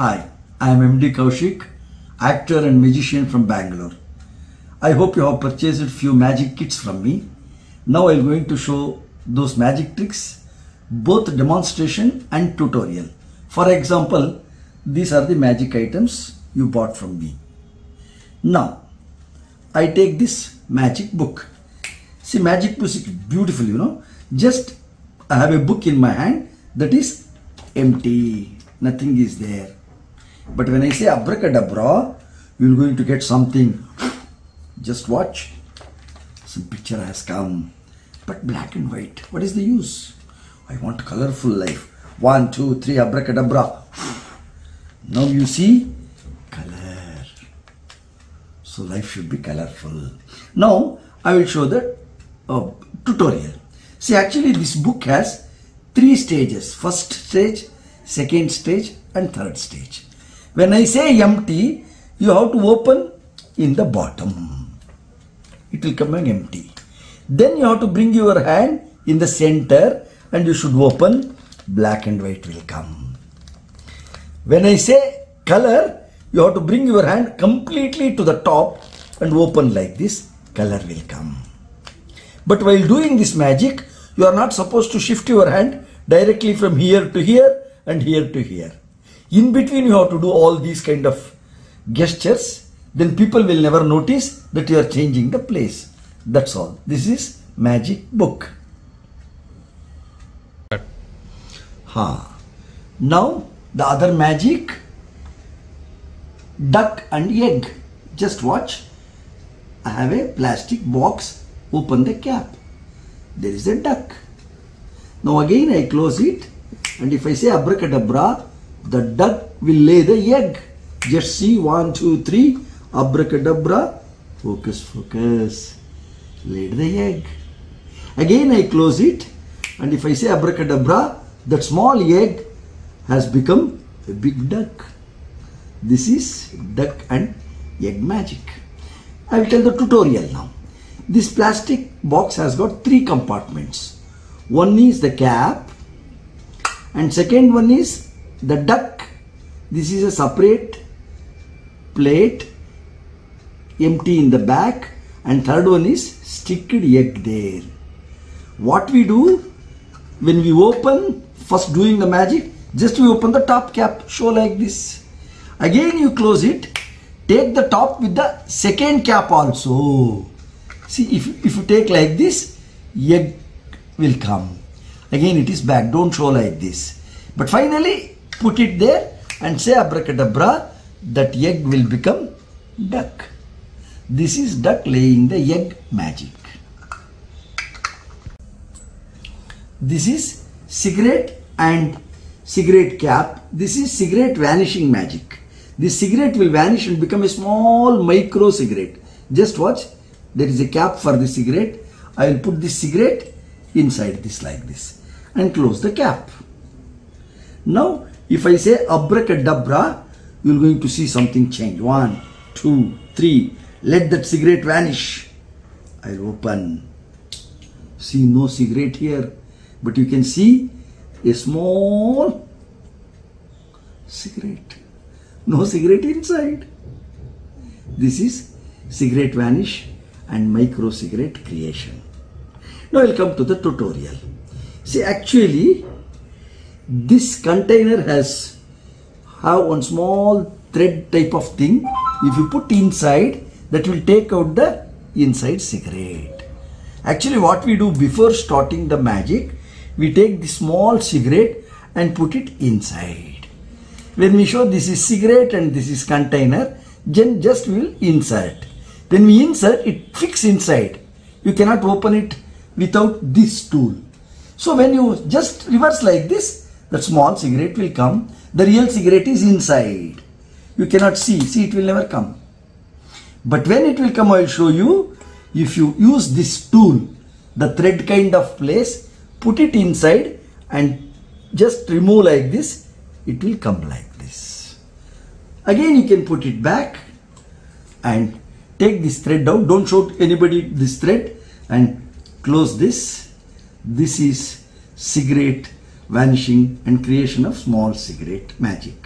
Hi, I am MD Kowshik, actor and magician from Bangalore. I hope you have purchased few magic kits from me. Now I am going to show those magic tricks, both demonstration and tutorial. For example, these are the magic items you bought from me. Now, I take this magic book. See, magic book is beautiful, you know. Just I have a book in my hand that is empty. Nothing is there. But when I say abracadabra, you are going to get something. Just watch. Some picture has come. But black and white. What is the use? I want colorful life. One, two, three, abracadabra. Now you see color. So life should be colorful. Now I will show the uh, tutorial. See actually this book has three stages. First stage, second stage and third stage. When I say empty, you have to open in the bottom. It will come empty. Then you have to bring your hand in the center and you should open black and white will come. When I say color, you have to bring your hand completely to the top and open like this, color will come. But while doing this magic, you are not supposed to shift your hand directly from here to here and here to here. In between you have to do all these kind of gestures. Then people will never notice that you are changing the place. That's all. This is magic book. Ha. Now the other magic duck and egg. Just watch. I have a plastic box. Open the cap. There is a duck. Now again I close it and if I say abracadabra, the duck will lay the egg. Just see one, two, three, abracadabra, focus, focus, laid the egg. Again I close it and if I say abracadabra, that small egg has become a big duck. This is duck and egg magic. I will tell the tutorial now. This plastic box has got three compartments. One is the cap and second one is the duck. This is a separate plate empty in the back and third one is sticked egg there. What we do when we open first doing the magic just we open the top cap show like this. Again you close it take the top with the second cap also. See if, if you take like this egg will come. Again it is back don't show like this. But finally put it there and say abracadabra that egg will become duck. This is duck laying the egg magic. This is cigarette and cigarette cap. This is cigarette vanishing magic. This cigarette will vanish and become a small micro cigarette. Just watch. There is a cap for the cigarette. I will put this cigarette inside this like this and close the cap. Now, if I say abracadabra, you are going to see something change. One, two, three. Let that cigarette vanish. I'll open. See no cigarette here. But you can see a small cigarette. No cigarette inside. This is cigarette vanish and micro cigarette creation. Now I'll come to the tutorial. See actually this container has have one small thread type of thing. If you put inside that will take out the inside cigarette. Actually what we do before starting the magic we take the small cigarette and put it inside. When we show this is cigarette and this is container, then just we will insert. then we insert, it fix inside. You cannot open it without this tool. So when you just reverse like this, the small cigarette will come. The real cigarette is inside. You cannot see. See, it will never come. But when it will come, I will show you. If you use this tool, the thread kind of place, put it inside and just remove like this it will come like this again you can put it back and take this thread down don't show anybody this thread and close this this is cigarette vanishing and creation of small cigarette magic.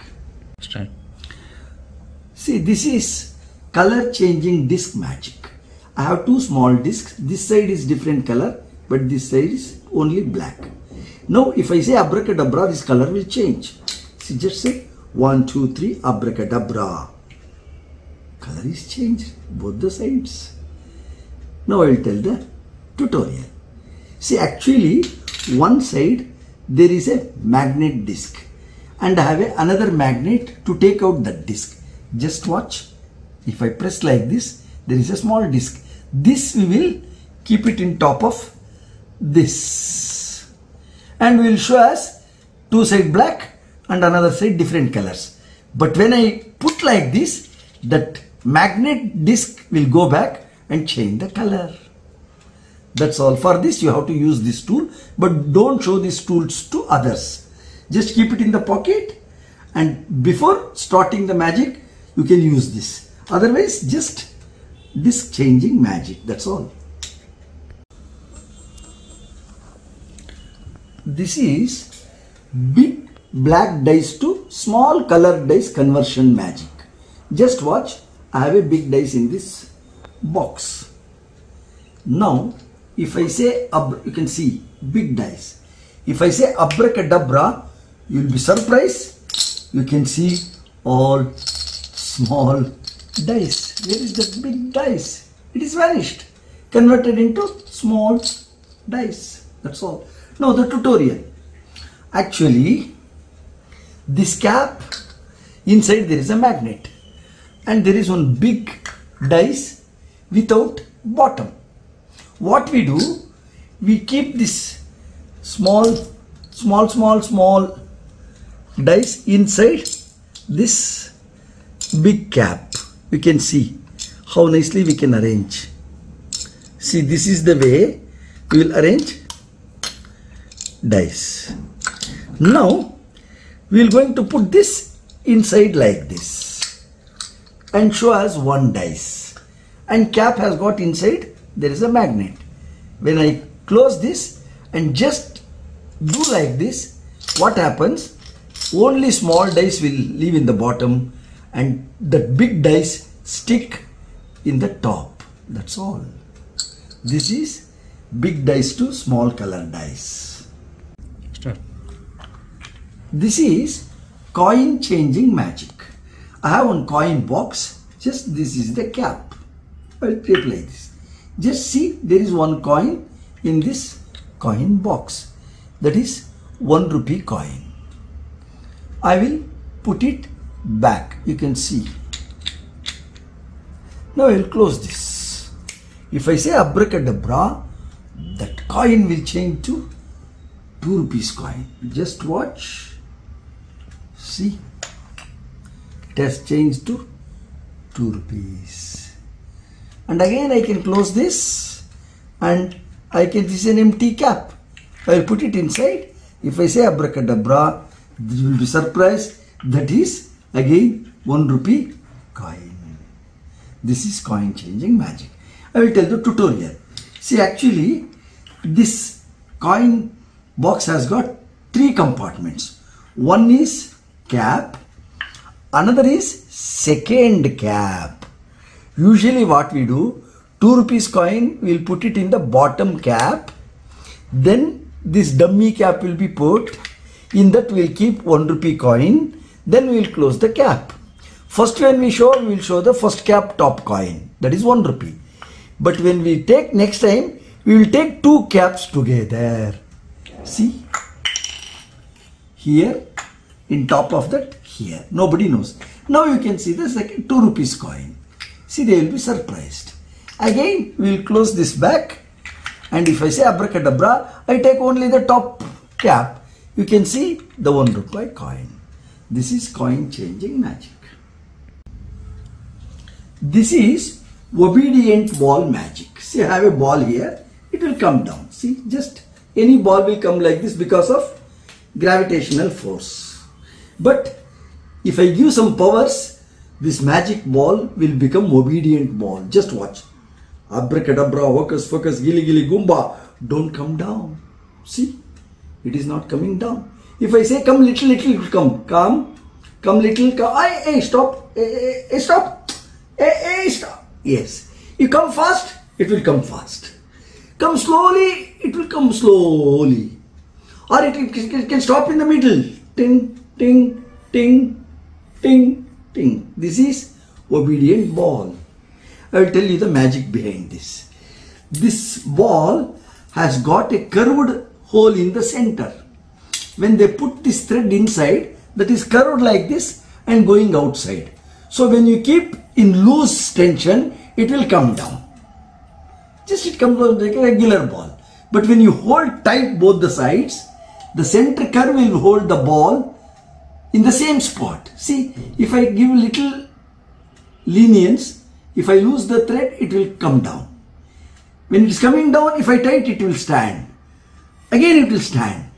See, this is color changing disc magic. I have two small discs. This side is different color, but this side is only black. Now, if I say abracadabra, this color will change. See, just say one, two, three, abracadabra. Color is changed, both the sides. Now I will tell the tutorial. See, actually, one side there is a magnet disc and I have a, another magnet to take out that disc. Just watch. If I press like this, there is a small disc. This we will keep it in top of this. And we will show as two side black and another side different colors. But when I put like this, that magnet disc will go back and change the color. That's all. For this you have to use this tool but don't show these tools to others. Just keep it in the pocket and before starting the magic you can use this. Otherwise just disc changing magic. That's all. This is big black dice to small color dice conversion magic. Just watch. I have a big dice in this box. Now, if I say, you can see big dice. If I say abracadabra, you will be surprised. You can see all small dice. Where is the big dice? It is vanished. Converted into small dice. That's all. Now the tutorial. Actually, this cap, inside there is a magnet. And there is one big dice without bottom. What we do, we keep this small, small, small, small dice inside this big cap. You can see how nicely we can arrange. See, this is the way we will arrange dice. Now, we are going to put this inside like this and show as one dice. And cap has got inside there is a magnet. When I close this and just do like this, what happens? Only small dice will leave in the bottom and the big dice stick in the top. That's all. This is big dice to small color dice. Start. This is coin changing magic. I have one coin box. Just this is the cap. I'll like this. Just see there is one coin in this coin box. That is 1 rupee coin. I will put it back. You can see. Now I will close this. If I say abracadabra, that coin will change to 2 rupees coin. Just watch. See. It has changed to 2 rupees and again I can close this and I can this is an empty cap. I will put it inside. If I say abracadabra you will be surprised. That is again 1 rupee coin. This is coin changing magic. I will tell the tutorial. See actually this coin box has got three compartments. One is cap. Another is second cap Usually what we do, 2 rupees coin, we'll put it in the bottom cap. Then this dummy cap will be put. In that we'll keep 1 rupee coin. Then we'll close the cap. First when we show, we will show the first cap top coin. That is 1 rupee. But when we take next time, we will take two caps together. See? Here, in top of that, here. Nobody knows. Now you can see the second 2 rupees coin. See, they will be surprised. Again, we will close this back. And if I say abracadabra, I take only the top cap. You can see the one rupee coin. This is coin changing magic. This is obedient ball magic. See, I have a ball here. It will come down. See, just any ball will come like this because of gravitational force. But if I give some powers, this magic ball will become obedient ball. Just watch. Abracadabra, hocus focus, gilly gilly goomba. Don't come down. See? It is not coming down. If I say come little, little, it will come. Come, Come little, come, hey, hey, stop, hey, hey, stop, hey, hey, stop. Yes. You come fast, it will come fast. Come slowly, it will come slowly. Or it can stop in the middle. Ting, ting, ting, ting, This is obedient ball. I will tell you the magic behind this. This ball has got a curved hole in the center. When they put this thread inside, that is curved like this and going outside. So when you keep in loose tension, it will come down. Just it comes out like a regular ball. But when you hold tight both the sides, the center curve will hold the ball in the same spot. See, if I give little lenience, if I lose the thread, it will come down. When it is coming down, if I tight, it will stand. Again, it will stand.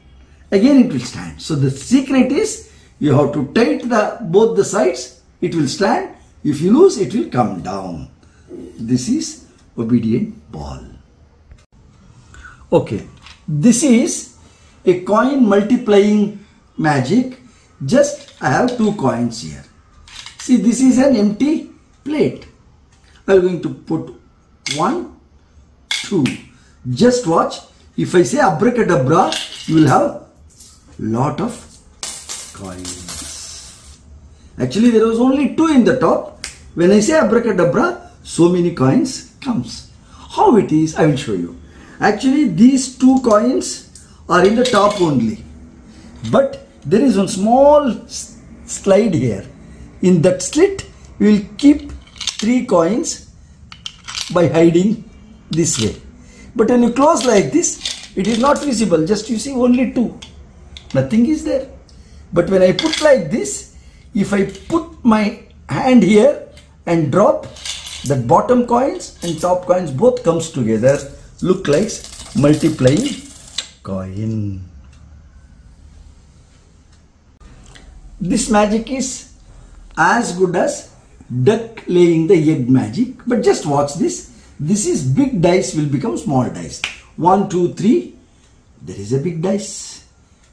Again, it will stand. So the secret is you have to tight the both the sides. It will stand. If you lose, it will come down. This is obedient ball. Okay, this is a coin multiplying magic. Just I have two coins here. See, this is an empty plate. I'm going to put one, two. Just watch. If I say abracadabra, you will have lot of coins. Actually, there was only two in the top. When I say abracadabra, so many coins comes. How it is, I will show you. Actually, these two coins are in the top only. But there is one small slide here. In that slit, we will keep three coins by hiding this way. But when you close like this, it is not visible. Just you see only two. Nothing is there. But when I put like this, if I put my hand here and drop, the bottom coins and top coins both comes together, look like multiplying coin. This magic is as good as duck laying the egg magic. But just watch this. This is big dice will become small dice. One, two, three. There is a big dice.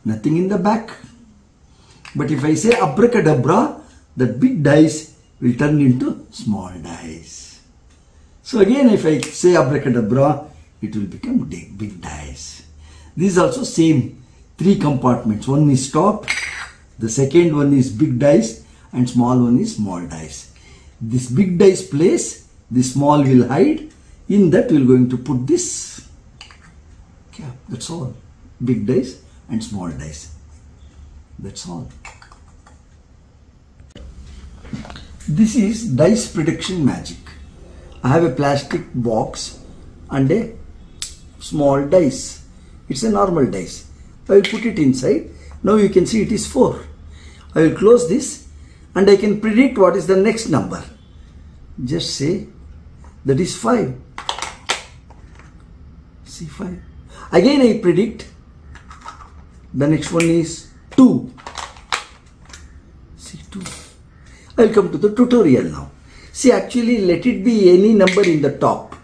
Nothing in the back. But if I say abracadabra, the big dice will turn into small dice. So again, if I say abracadabra, it will become big, big dice. This is also same three compartments. One is top, the second one is big dice and small one is small dice. This big dice place, the small will hide. In that we are going to put this. That's all. Big dice and small dice. That's all. This is dice prediction magic. I have a plastic box and a small dice. It's a normal dice. I will put it inside. Now you can see it is 4. I will close this and I can predict what is the next number. Just say that is 5. See 5. Again I predict the next one is 2. See 2. I will come to the tutorial now. See actually let it be any number in the top.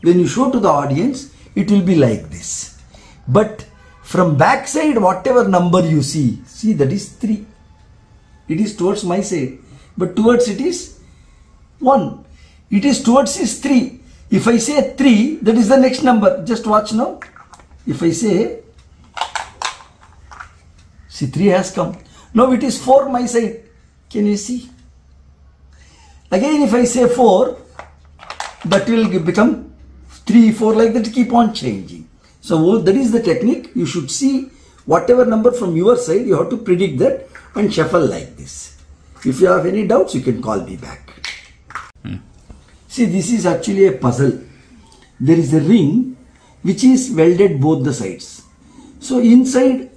When you show to the audience, it will be like this. But from back side, whatever number you see, see that is 3. It is towards my side. But towards it is 1. It is towards is 3. If I say 3, that is the next number. Just watch now. If I say, see 3 has come. Now it is 4 my side. Can you see? Again if I say 4, that will become 3, 4 like that keep on changing. So that is the technique. You should see whatever number from your side, you have to predict that and shuffle like this. If you have any doubts, you can call me back. Hmm. See, this is actually a puzzle. There is a ring which is welded both the sides. So inside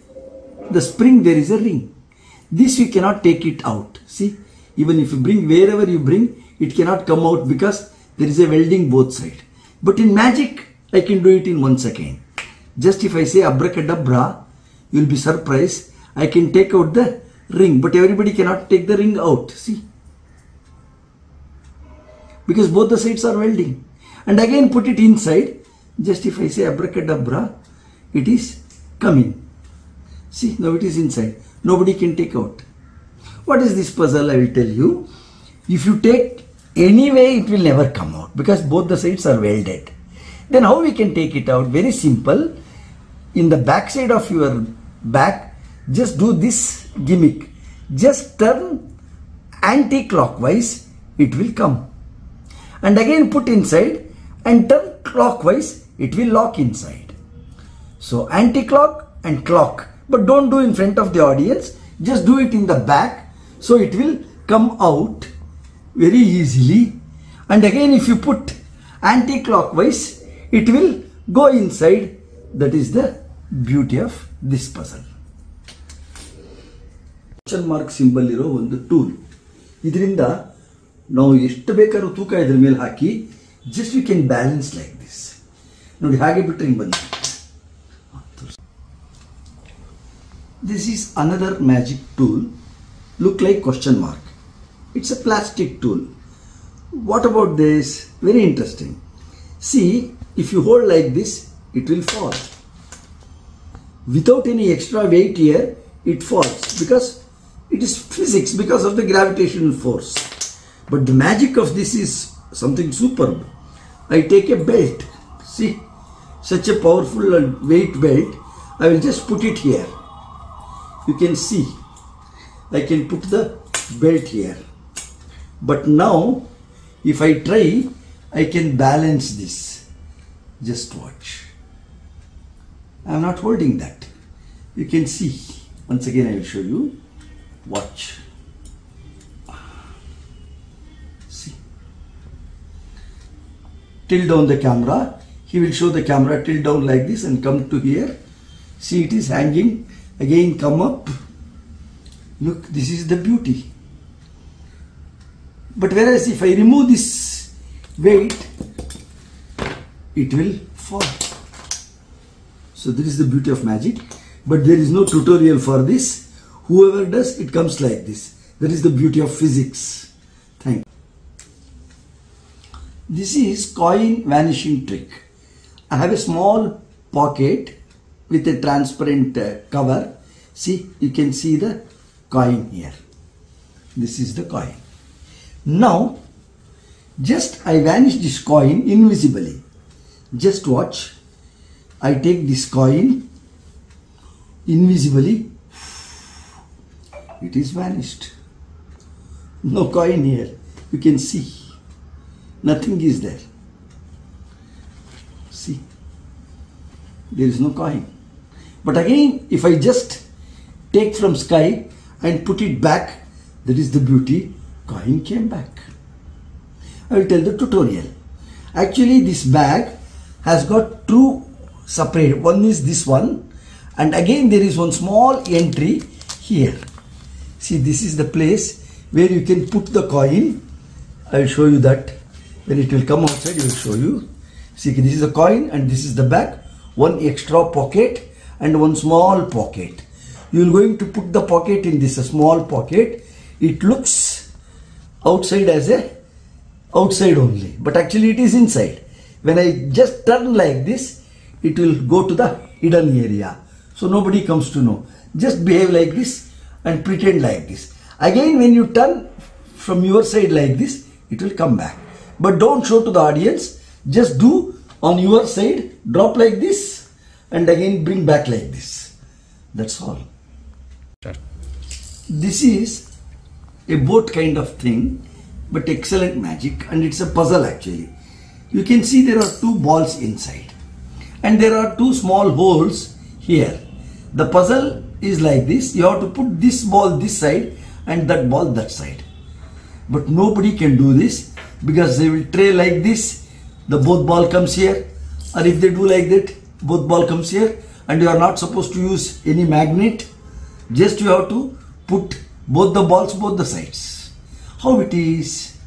the spring there is a ring. This you cannot take it out. See, even if you bring wherever you bring, it cannot come out because there is a welding both side. But in magic, I can do it in one second. Just if I say abracadabra, you will be surprised. I can take out the ring, but everybody cannot take the ring out. See? Because both the sides are welding. And again put it inside. Just if I say abracadabra, it is coming. See, now it is inside. Nobody can take out. What is this puzzle? I will tell you. If you take any way, it will never come out because both the sides are welded. Then how we can take it out? Very simple. In the back side of your back, just do this gimmick. Just turn anti-clockwise, it will come. And again put inside and turn clockwise, it will lock inside. So anti-clock and clock. But don't do in front of the audience. Just do it in the back. So it will come out very easily. And again if you put anti-clockwise, it will go inside. That is the beauty of this puzzle question mark symbol ಇರೋ ಒಂದು tool ಇದರಿಂದ ನಾವು ಎಷ್ಟು ಬೇಕಾದ್ರೂ ತೂಕ ಇದ್ರ ಮೇಲೆ ಹಾಕಿ just we can balance like this ನೋಡಿ, ಹಾಗೆ ಬಿಟ್ಟರೆ ಹಿಂಗೆ ಬಂದು this is another magic tool look like question mark it's a plastic tool what about this very interesting see if you hold like this it will fall without any extra weight here it falls because it is physics because of the gravitational force. But the magic of this is something superb. I take a belt. See such a powerful weight belt. I will just put it here. You can see. I can put the belt here. But now if i try i can balance this. Just watch I'm not holding that. You can see. Once again, I will show you. Watch. See. Tilt down the camera. He will show the camera tilt down like this and come to here. See, it is hanging. Again, come up. Look, this is the beauty. But whereas if I remove this weight, it will fall. So this is the beauty of magic. But there is no tutorial for this. Whoever does, it comes like this. That is the beauty of physics. Thank you. This is coin vanishing trick. I have a small pocket with a transparent uh, cover. See, you can see the coin here. This is the coin. Now, just I vanish this coin invisibly. Just watch. I take this coin invisibly, it is vanished. No coin here. You can see. Nothing is there. See. There is no coin. But again, if I just take from sky and put it back, that is the beauty, coin came back. I will tell the tutorial. Actually, this bag has got two separate. One is this one and again there is one small entry here. See this is the place where you can put the coin. I will show you that. When it will come outside it will show you. See this is a coin and this is the back one extra pocket and one small pocket. You are going to put the pocket in this small pocket. It looks outside as a outside only but actually it is inside. When i just turn like this it will go to the hidden area. So nobody comes to know. Just behave like this and pretend like this. Again when you turn from your side like this, it will come back. But don't show to the audience. Just do on your side, drop like this and again bring back like this. That's all. This is a boat kind of thing but excellent magic and it's a puzzle actually. You can see there are two balls inside and there are two small holes here. The puzzle is like this. You have to put this ball this side and that ball that side. But nobody can do this because they will tray like this. The both ball comes here or if they do like that both ball comes here and you are not supposed to use any magnet. Just you have to put both the balls both the sides. How it is?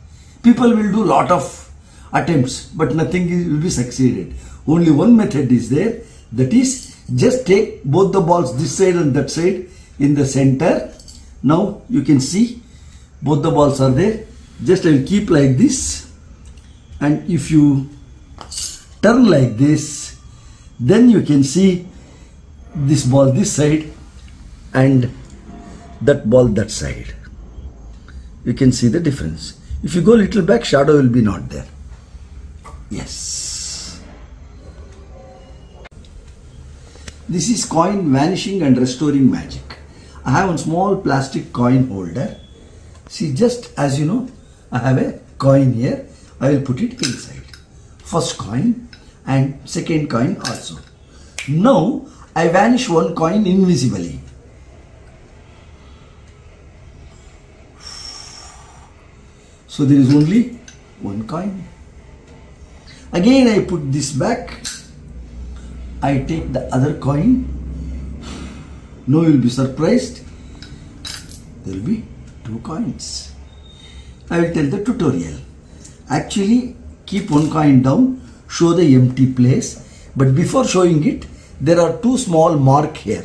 People will do lot of attempts but nothing will be succeeded only one method is there that is just take both the balls this side and that side in the center now you can see both the balls are there just I will keep like this and if you turn like this then you can see this ball this side and that ball that side you can see the difference. If you go little back, shadow will be not there. Yes. This is coin vanishing and restoring magic. I have one small plastic coin holder. See, just as you know, I have a coin here. I will put it inside. First coin and second coin also. Now, I vanish one coin invisibly. So there is only one coin. Again I put this back. I take the other coin. Now you will be surprised. There will be two coins. I will tell the tutorial. Actually keep one coin down, show the empty place. But before showing it, there are two small mark here.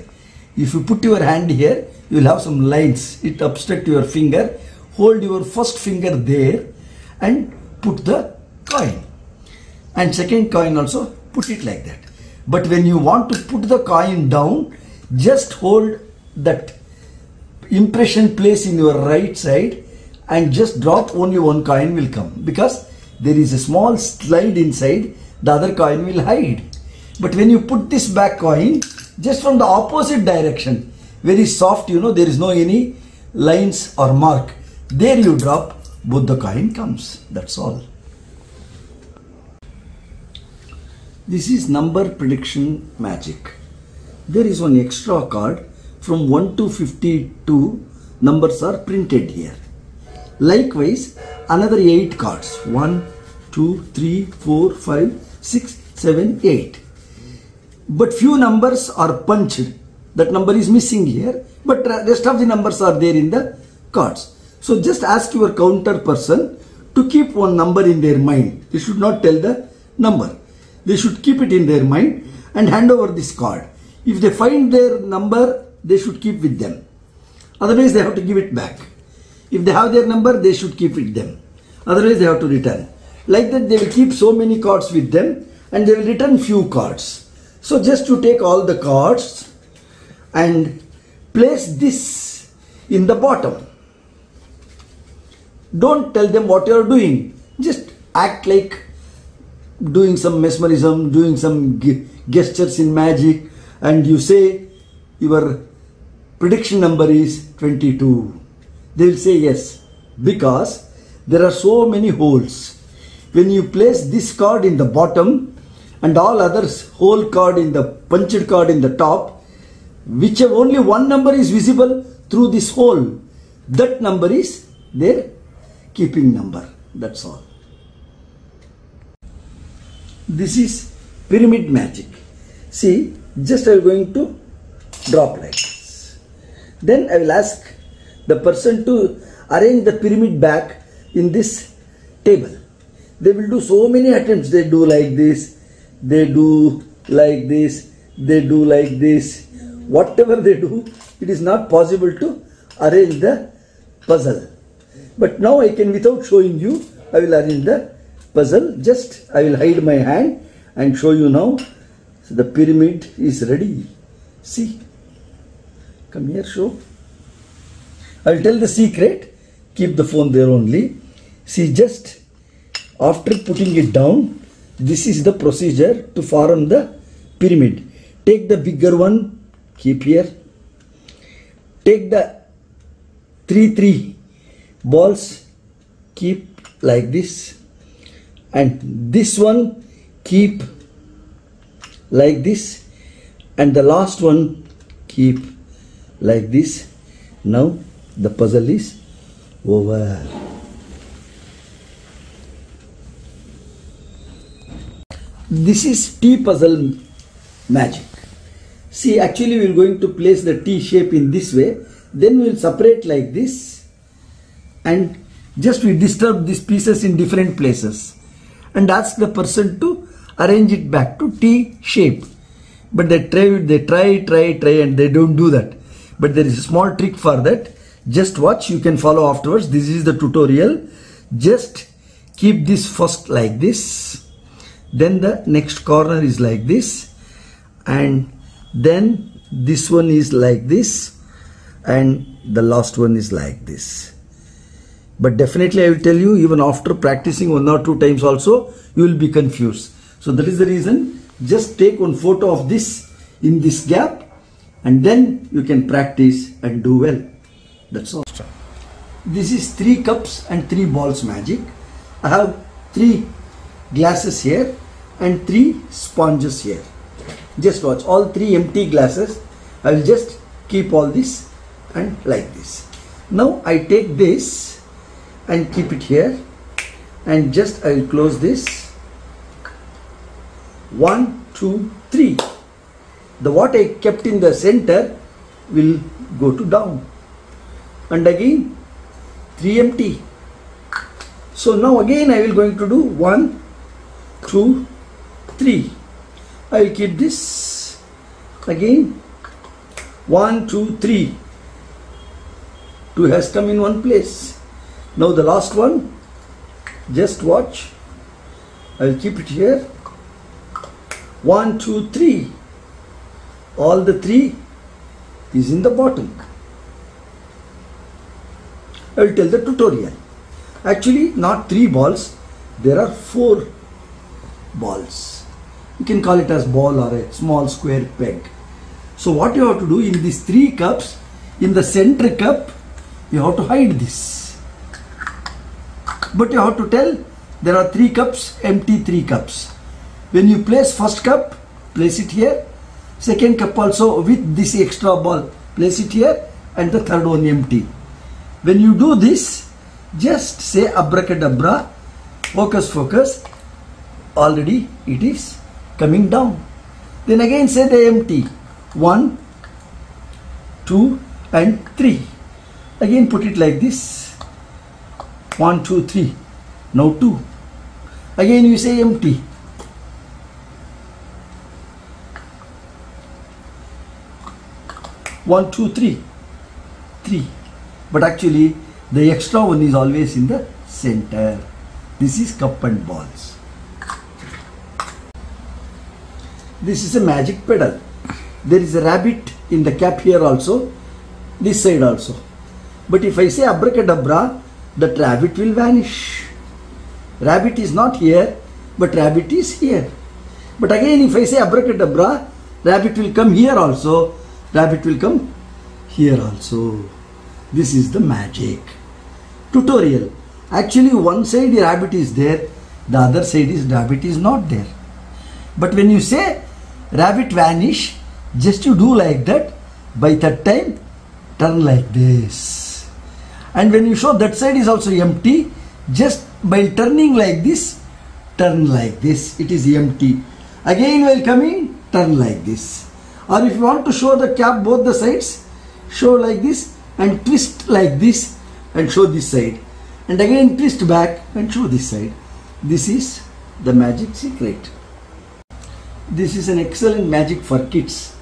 If you put your hand here, you will have some lines. It obstruct your finger. Hold your first finger there and put the coin. And second coin also put it like that. But when you want to put the coin down, just hold that impression place in your right side and just drop only one coin will come. Because there is a small slide inside the other coin will hide. But when you put this back coin just from the opposite direction very soft you know there is no any lines or mark there you drop both the coin comes. That's all this is number prediction magic. There is one extra card from 1 to 52 numbers are printed here. Likewise another 8 cards. 1 2 3 4 5 6 7 8 but few numbers are punched. That number is missing here but rest of the numbers are there in the cards. So just ask your counter person to keep one number in their mind. They should not tell the number they should keep it in their mind and hand over this card. If they find their number they should keep with them. Otherwise they have to give it back. If they have their number they should keep it them. Otherwise they have to return. Like that they will keep so many cards with them and they will return few cards. So just to take all the cards and place this in the bottom. Don't tell them what you are doing. Just act like doing some mesmerism, doing some gestures in magic and you say your prediction number is 22. They will say yes because there are so many holes. When you place this card in the bottom, and all others whole card in the punched card in the top which have only one number is visible through this hole that number is their keeping number that's all this is pyramid magic see just I'm going to drop like this then I will ask the person to arrange the pyramid back in this table they will do so many attempts they do like this they do like this, they do like this. Whatever they do, it is not possible to arrange the puzzle. But now I can, without showing you, I will arrange the puzzle. Just I will hide my hand and show you now. So the pyramid is ready. See. Come here, show. I will tell the secret. Keep the phone there only. See, just after putting it down, this is the procedure to form the pyramid. Take the bigger one, keep here. Take the 3 3 balls, keep like this. And this one, keep like this. And the last one, keep like this. Now the puzzle is over. This is T puzzle magic. See, actually we are going to place the T shape in this way. Then we will separate like this and just we disturb these pieces in different places and ask the person to arrange it back to T shape. But they try, they try, try, try and they don't do that. But there is a small trick for that. Just watch, you can follow afterwards. This is the tutorial. Just keep this first like this then the next corner is like this and then this one is like this and the last one is like this but definitely I will tell you even after practicing one or two times also you will be confused. So that is the reason just take one photo of this in this gap and then you can practice and do well. That's all. This is three cups and three balls magic. I have three glasses here and three sponges here. Just watch all three empty glasses. I will just keep all this and like this. Now I take this and keep it here and just I will close this. One, two, three. The what I kept in the center will go to down. And again 3 empty. So now again I will going to do one two three I will keep this again 1, 2, 3. 2 has come in one place. Now the last one, just watch. I will keep it here. One, two, three. All the 3 is in the bottom. I will tell the tutorial. Actually, not three balls, there are four balls. You can call it as ball or a small square peg. So what you have to do in these three cups, in the center cup, you have to hide this. But you have to tell there are three cups, empty three cups. When you place first cup, place it here. Second cup also with this extra ball, place it here and the third one empty. When you do this, just say abracadabra, focus, focus. Already it is coming down. Then again say the empty. One, two, and three. Again put it like this. One, two, three. Now two. Again you say empty. One, two, three. Three but actually the extra one is always in the center. This is cup and balls. This is a magic pedal. There is a rabbit in the cap here also, this side also. But if I say abracadabra, that rabbit will vanish. Rabbit is not here, but rabbit is here. But again, if I say abracadabra, rabbit will come here also, rabbit will come here also. This is the magic. Tutorial. Actually one side the rabbit is there, the other side is rabbit is not there. But when you say rabbit vanish, just you do like that, by that time turn like this. And when you show that side is also empty, just by turning like this, turn like this, it is empty. Again while coming, turn like this. Or if you want to show the cap both the sides, show like this and twist like this and show this side and again twist back and show this side. This is the magic secret. This is an excellent magic for kids.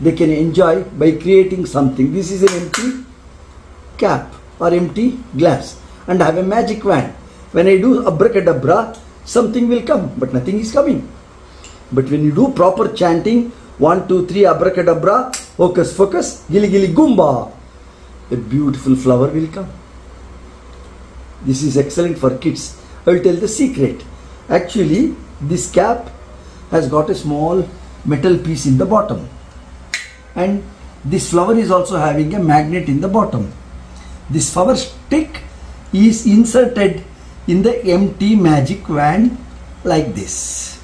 They can enjoy by creating something. This is an empty cap or empty glass and I have a magic wand. When I do abracadabra, something will come, but nothing is coming. But when you do proper chanting, one, two, three, abracadabra, focus, focus, gili gili gumba, a beautiful flower will come. This is excellent for kids. I will tell the secret. Actually, this cap has got a small metal piece in the bottom. And this flower is also having a magnet in the bottom. This flower stick is inserted in the empty magic wand like this.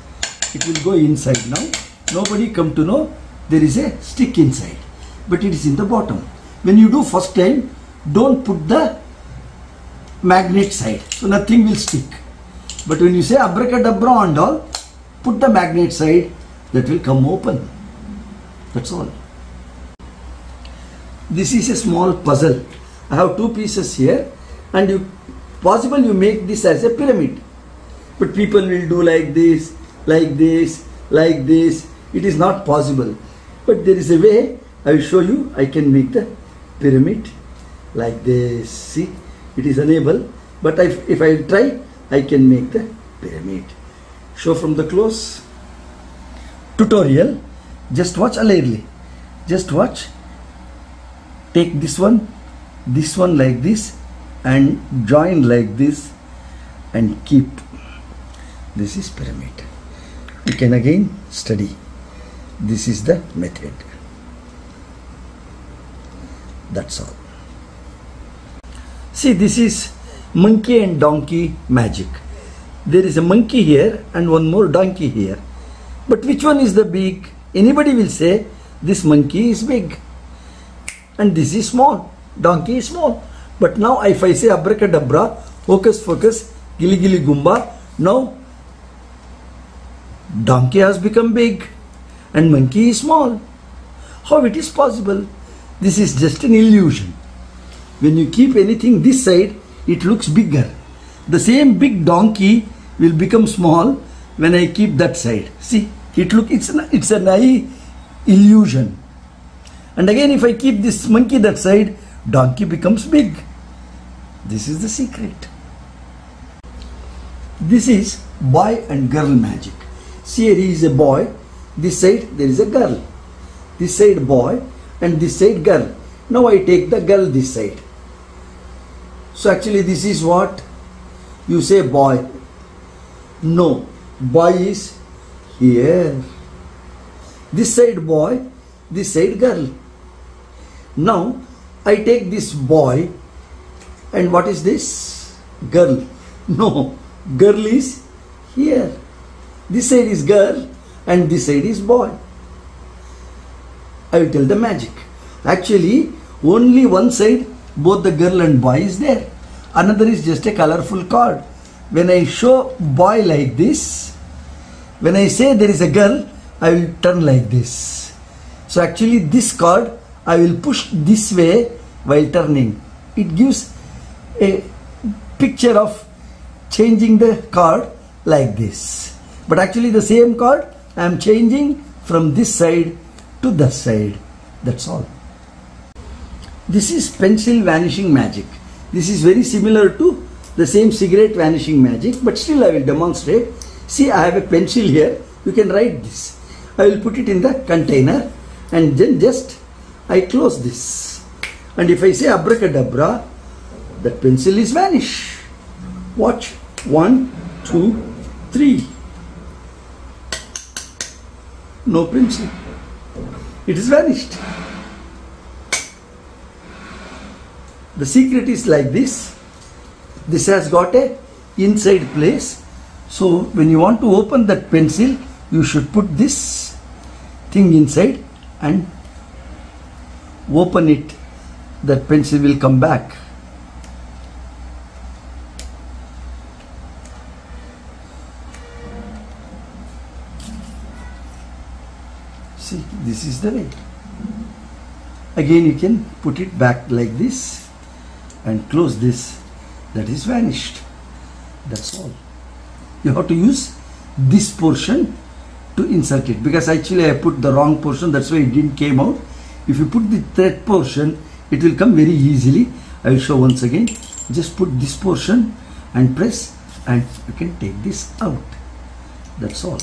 It will go inside now. Nobody come to know there is a stick inside. But it is in the bottom when you do first time don't put the magnet side so nothing will stick but when you say abracadabra and all put the magnet side that will come open that's all this is a small puzzle I have two pieces here and you possible you make this as a pyramid. But people will do like this like this like this. It is not possible. But there is a way. I will show you. I can make the pyramid like this. See it is unable. But if, if I try I can make the pyramid. Show from the close. Tutorial. Just watch alertly just watch. Take this one this one like this and join like this and keep. This is pyramid. You can again study. This is the method. That's all. See this is monkey and donkey magic. There is a monkey here and one more donkey here. But which one is the big? Anybody will say this monkey is big. And this is small donkey is small but now if i say abracadabra hocus focus gili gili gumba now donkey has become big and monkey is small. How it is possible? This is just an illusion. When you keep anything this side it looks bigger. The same big donkey will become small when i keep that side. See it look it's an, it's an eye illusion. And again if i keep this monkey that side donkey becomes big. This is the secret. This is boy and girl magic. See here is a boy this side there is a girl. This side boy and this side girl. Now i take the girl this side. So actually this is what you say boy. No boy is here. This side boy this side girl. Now i take this boy and what is this? Girl. No girl is here. This side is girl and this side is boy. I will tell the magic. Actually only one side both the girl and boy is there. Another is just a colorful card. When i show boy like this when i say there is a girl i will turn like this. So actually this card i will push this way while turning. It gives a picture of changing the card like this. But actually the same card I am changing from this side to that side. That's all. This is pencil vanishing magic. This is very similar to the same cigarette vanishing magic but still I will demonstrate. See I have a pencil here. You can write this. I will put it in the container and then just I close this. And if I say abracadabra that pencil is vanish watch. One two three. No pencil. It is vanished. The secret is like this. This has got a inside place. So when you want to open that pencil you should put this thing inside and open it that pencil will come back. See this is the way. Again you can put it back like this and close this. That is vanished. That's all. You have to use this portion to insert it. Because actually I put the wrong portion. That's why it didn't came out if you put the thread portion it will come very easily. I will show once again. Just put this portion and press and you can take this out. That's all